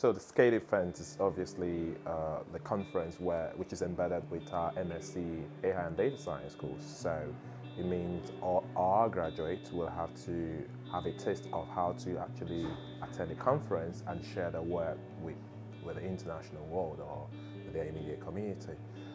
So the SCAIDS event is obviously uh, the conference where, which is embedded with our MSc AI and Data Science course. So it means all our graduates will have to have a taste of how to actually attend a conference and share their work with, with the international world or their immediate community.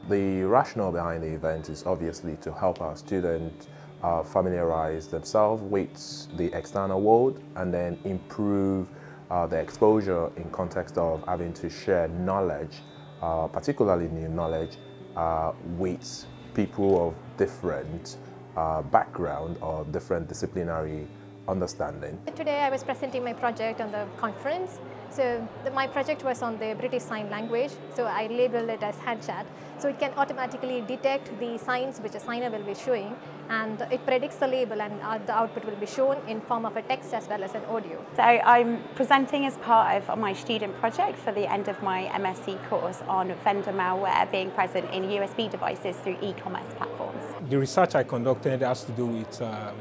The rationale behind the event is obviously to help our students uh, familiarize themselves with the external world and then improve uh, the exposure in context of having to share knowledge, uh, particularly new knowledge, uh, with people of different uh, background or different disciplinary understanding. Today I was presenting my project on the conference. So the, my project was on the British Sign Language. So I labeled it as HandChat. So it can automatically detect the signs which a signer will be showing and it predicts the label and uh, the output will be shown in form of a text as well as an audio. So I'm presenting as part of my student project for the end of my MSc course on vendor malware being present in USB devices through e-commerce platforms. The research I conducted has to do with um,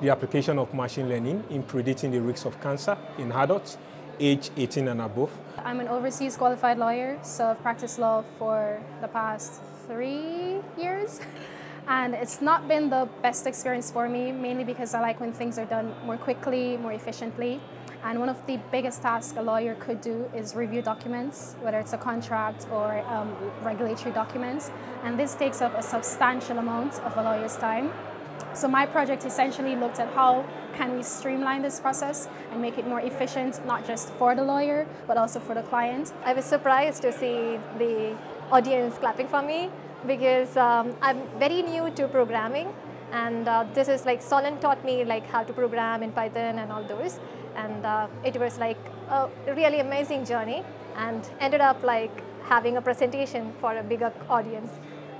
the application of machine learning in predicting the risks of cancer in adults age 18 and above. I'm an overseas qualified lawyer, so I've practiced law for the past three years. And it's not been the best experience for me, mainly because I like when things are done more quickly, more efficiently. And one of the biggest tasks a lawyer could do is review documents, whether it's a contract or um, regulatory documents. And this takes up a substantial amount of a lawyer's time. So my project essentially looked at how can we streamline this process and make it more efficient, not just for the lawyer, but also for the client. I was surprised to see the audience clapping for me because um, I'm very new to programming and uh, this is like Solent taught me like how to program in Python and all those and uh, it was like a really amazing journey and ended up like having a presentation for a bigger audience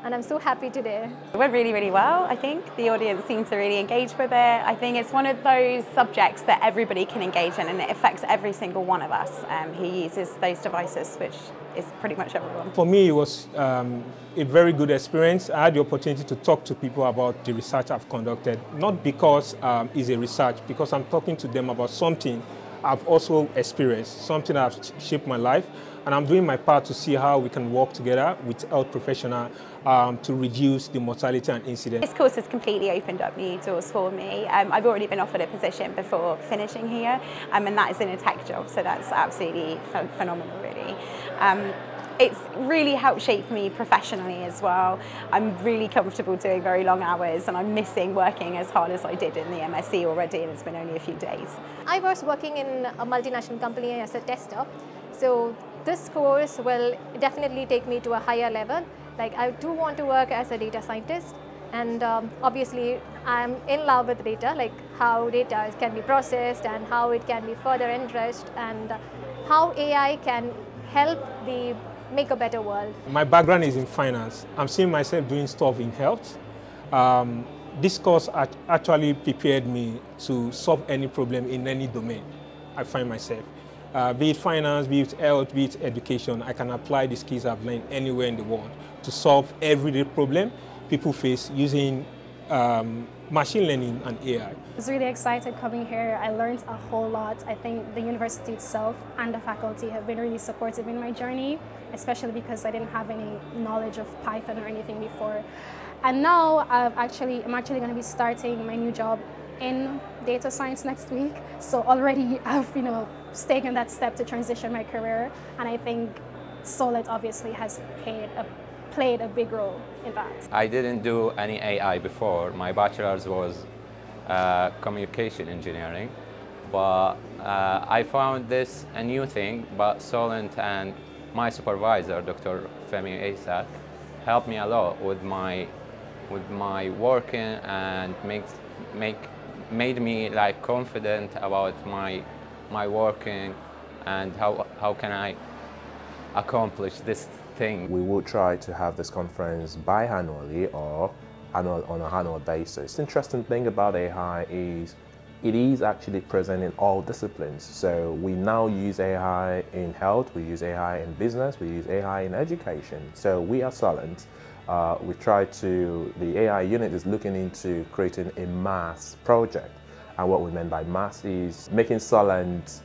and I'm so happy today. It went really, really well, I think. The audience seemed to really engage with it. I think it's one of those subjects that everybody can engage in and it affects every single one of us um, who uses those devices, which is pretty much everyone. For me, it was um, a very good experience. I had the opportunity to talk to people about the research I've conducted, not because um, it's a research, because I'm talking to them about something I've also experienced, something that has shaped my life, and I'm doing my part to see how we can work together with health professionals um, to reduce the mortality and incidence. This course has completely opened up new doors for me. Um, I've already been offered a position before finishing here, um, and that is in a tech job, so that's absolutely phenomenal, really. Um, it's really helped shape me professionally as well. I'm really comfortable doing very long hours and I'm missing working as hard as I did in the MSc already and it's been only a few days. I was working in a multinational company as a tester. So this course will definitely take me to a higher level. Like I do want to work as a data scientist and um, obviously I'm in love with data, like how data can be processed and how it can be further enriched and how AI can help the make a better world. My background is in finance. I'm seeing myself doing stuff in health. Um, this course actually prepared me to solve any problem in any domain I find myself. Uh, be it finance, be it health, be it education, I can apply the skills I've learned anywhere in the world to solve everyday problem people face using um, machine learning and AI. I was really excited coming here. I learned a whole lot. I think the university itself and the faculty have been really supportive in my journey, especially because I didn't have any knowledge of Python or anything before. And now I've actually, I'm actually going to be starting my new job in data science next week. So already I've, you know, taken that step to transition my career. And I think Solent obviously has a played a big role in that. I didn't do any AI before. My bachelor's was uh, communication engineering, but uh, I found this a new thing, but Solent and my supervisor, Dr. Femi Asak, helped me a lot with my with my working and make make made me like confident about my my working and how how can I accomplish this thing. We will try to have this conference biannually or annual, on an annual basis. The interesting thing about AI is it is actually present in all disciplines. So we now use AI in health, we use AI in business, we use AI in education. So we are Solent. Uh, we try to, the AI unit is looking into creating a mass project. And what we mean by mass is making Solent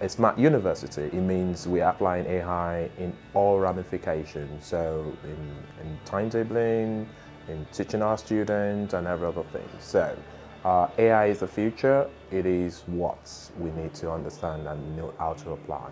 a smart university, it means we're applying AI in all ramifications. So in, in timetabling, in teaching our students and every other thing. So uh, AI is the future. It is what we need to understand and know how to apply.